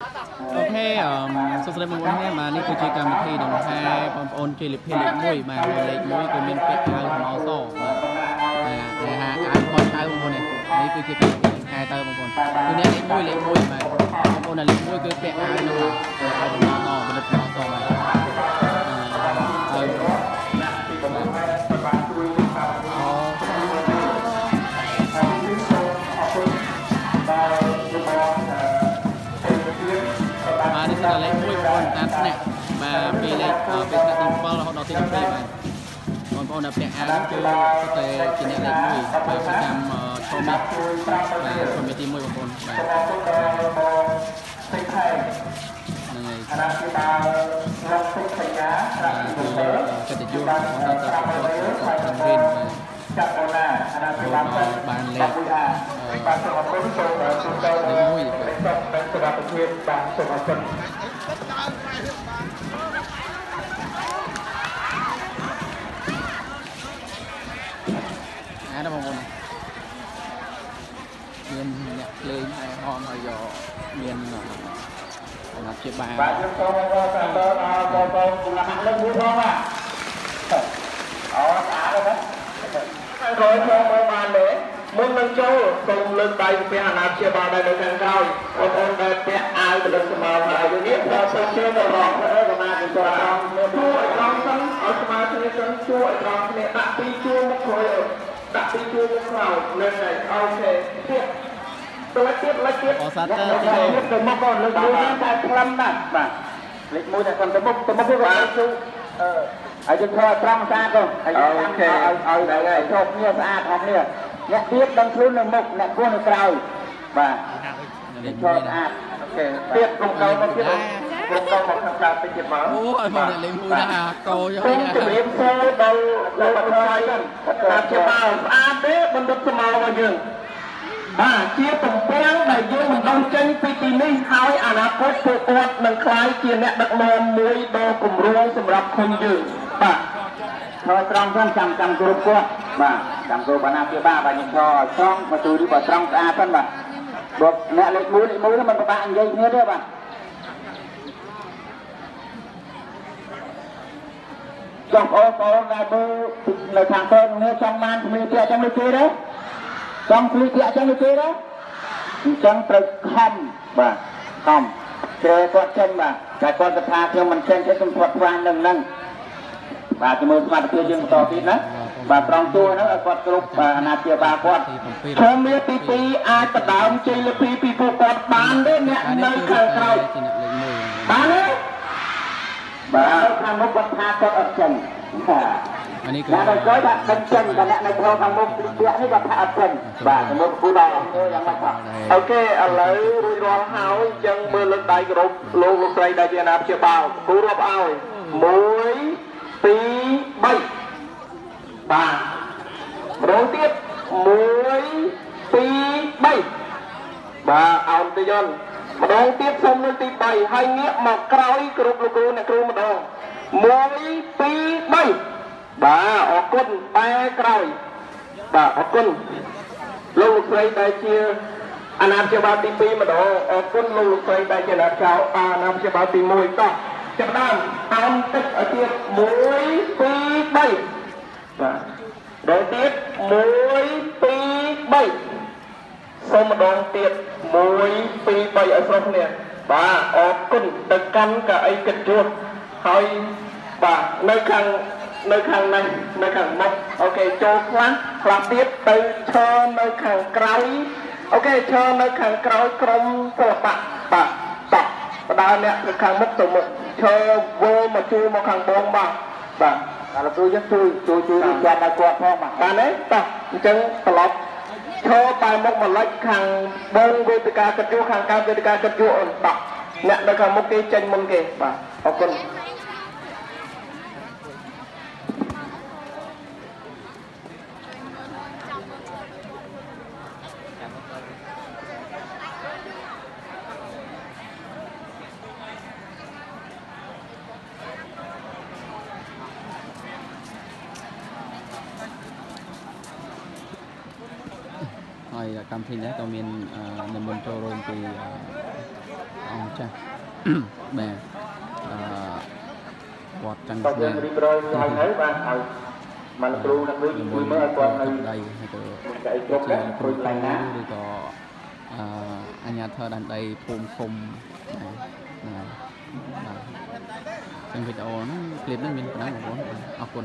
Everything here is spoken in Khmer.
អូខេអឺសួស្តីបងប្អូនគ្នាបាទនេះគឺជាកម្មវិធីដង្ហែបងប្អូនជ័យលាភីលេខ1បាទលេខ1គឺមានពាក្យអាវខ្មៅសបាទដែលហាអាវខោចៅបងប្អូននេះនេះគឺជាកម្មវិធីដង្ហែទៅបងប្អូនគឺអ្នកលេខ1លេខ1បាទបងប្អូនដែលលេខ1គឺពាក់អាវនោះបាទអាវខ្មៅសផលិតខ្មៅសបាទ បាទនេះគឺលេខ1បងប្អូនតាមស្នាក់បាទពីលេខពីថ្នាក់ទី7រហូតដល់ទី20បាទបងប្អូនដែលពាក់អាវគឺសុទ្ធតែជាអ្នកលេខ1បាទប្រចាំឈុំនេះបាទឈុំទី1បងប្អូនបាទហ្នឹងហើយអាណាព្យាបាលរកទុកបញ្ញាគឺកិត្តិយសរបស់ទៅទៅគាត់ខាងវិញបាទចាប់អូណាអាណាព្យាបាលបានលេខបាទសូមអរគុណសូមជូនទៅមួយបាទសុខភាពបាទសូមអរគុណអានបងប្អូនមានអ្នកភ្លេ ងហើយហមហើយយកមានសម្រាប់ជាបាលបាទយើងសូមឲ្យតាមតដល់បងប្អូនគណៈហាក់លើកមួយផង បាទអូស្អាតទេហើយរយចូលមកបានទេមុននឹងចូលសូមលើកដៃពីអាណាព្យាបាលដែលនៅខាងក្រោយបងប្អូនដែលពាក់អាវកលឹកស្មៅហើយនេះដល់សូមជឿទៅរកទៅកណាពីគាត់អង្គជួយឲ្យត្រង់សិនឲ្យស្មារតីសិនជួយឲ្យត្រង់គ្នាដាក់ពីជួរមកក្រោយដាក់ពីជួរមកក្រោយនឹងហើយអូខេទៀតទៅទៀតលេខទៀតអូសាទើទៀតទៅមកបងលើកមួយតែក្លឹមណាស់បាទលេខមួយតែគាត់ទៅមុខទៅមុខវាបាទជូអឺហើយយើងធ្វើត្រង់ស្អាតទៅហើយយើងចាំឲ្យឲ្យឲ្យជោគគ្នាស្អាតអស់គ្នា អ្នកទៀតដឹងខ្លួននៅមុខអ្នកគោះនៅក្រោយបាទលេខឈរស្អាតអូខេទៀតក្រុមកោមកទៀតក្រុមកោមកខាងក្រៅតិចទៀតមកអូឲ្យមកអ្នកលេខមួយណាកោយកខ្ញុំជម្រាបសួរដល់លោកបត្រៃថាជាបាលស្អាតទេបណ្ឌិតស្មៅរបស់យើងបាទជាទំពាំងដែលយើងមិនដឹងចេញពីទីនេះហើយអនាគតពួកគាត់នឹងក្លាយជាអ្នកដឹកនាំមួយដ៏គំរូសម្រាប់ឃុំយើងបាទហើយត្រង់ហ្នឹងចាំចាំគ្រប់គាត់បាទ ចាំគ្រប់អាណាព្យាបាលបាទខ្ញុំចូលត្រង់មកជួយនេះបាទត្រង់ស្អាតហ្នឹងបាទបើអ្នកលេខ1លេខ1ហ្នឹងมันពិបាកនិយាយគ្នាទេបាទចង់អូនបងដែលមើលនៅខាងតនេះចង់បានជំនាញទៀតអញ្ចឹងដូចគេទេចង់ជួយទៀតអញ្ចឹងដូចគេទេអញ្ចឹងត្រូវខំបាទខំជ្រើគាត់ចេញបាទតែគាត់ទៅថាខ្ញុំមិនចេញទេខ្ញុំធាត់ស្វាញនឹងហ្នឹង បាទជាមួយសមត្ថភាពយើងបន្តទៀតណាបាទត្រង់ទួលហ្នឹងឲ្យគាត់គ្រប់បាទអាណាព្យាបាលគាត់ឈុំមាទី2អាចបដើមជ័យលភីពីពួកគាត់បានទេអ្នកនៅខាងក្រោយបានទេបាទខាងមុខគាត់ថាគាត់អត់ចេញបាទអានេះគឺអ្នកនៅក្រោយបាទមិនចេញតែអ្នកនៅក្រោយខាងមុខពីពាក់នេះគាត់ថាអត់ចេញបាទមុខគូដល់យ៉ាងម៉េចបាទអូខេឥឡូវរួចរាល់ហើយអញ្ចឹងមើលលើកដៃគោរពលោកលោកស្រីដែលជាអាណាព្យាបាលគូរាប់ឲ្យ1 2 3បាទ ម្ដងទៀត1 2 3បាទអោនទៅយន្តម្ដងទៀតសុំនៅទី3ហើយងាកមកក្រោយគ្រប់លោកគ្រូអ្នកគ្រូម្ដង1 2 3បាទអរគុណបែក្រោយបាទអរគុណលោកលោកស្រីដែលជាអាណាព្យាបាលទី2ម្ដងអរគុណលោកលោកស្រីដែលជាអាណាព្យាបាលអាណាព្យាបាលទី1តោះចាប់ដើមអោនទឹកឲ្យទៀត1 2 3 បាទដល់ទៀត1 2 3សូមម្ដងទៀត1 2 3ឲ្យស្រុះគ្នាបាទអរគុណទៅកាន់កៅអីកិត្តិយសហើយបាទនៅខាងនៅខាងនេះនៅខាងមុខអូខេចូលខ្លះខ្លះទៀតទៅឈរនៅខាងក្រោយអូខេឈរនៅខាងក្រោយក្រុមសិល្បៈបាទតោះបដើអ្នកទៅខាងមុខទៅមុខឈើវោមកជួយមកខាងបងបាទបាទ តែលោកគ្រូយើងជួយជួយជួយរៀបចំឲ្យគាត់ផងបាទបានទេតោះអញ្ចឹងត្រឡប់ឈរបែរមុខមកលិចខាងបងវេទិកាកិត្តិយសខាងការវេទិកាកិត្តិយសអូនតោះអ្នកនៅខាងមុខគេចេញមុនគេបាទអរគុណ ហើយកម្មវិធីនេះក៏មាននិមន្តចូលរួមពីអង្គចាស់បាទអឺគាត់ចង់តោះយើងរីករាយហើយហើយបាទឲ្យមកគ្រូនឹងវិញជួយមើលឲ្យគាត់នៅដីហើយក៏កៅគ្រប់ជាដែរគ្គ្រូរូខ្លាំងណាស់ឬក៏អឺអាជ្ញាធរដែនដីភូមិឃុំបាទបាទបាទចឹងវីដេអូហ្នឹងឃ្លីបហ្នឹងមានប៉ុណ្ណឹងបងប្អូនអរគុណ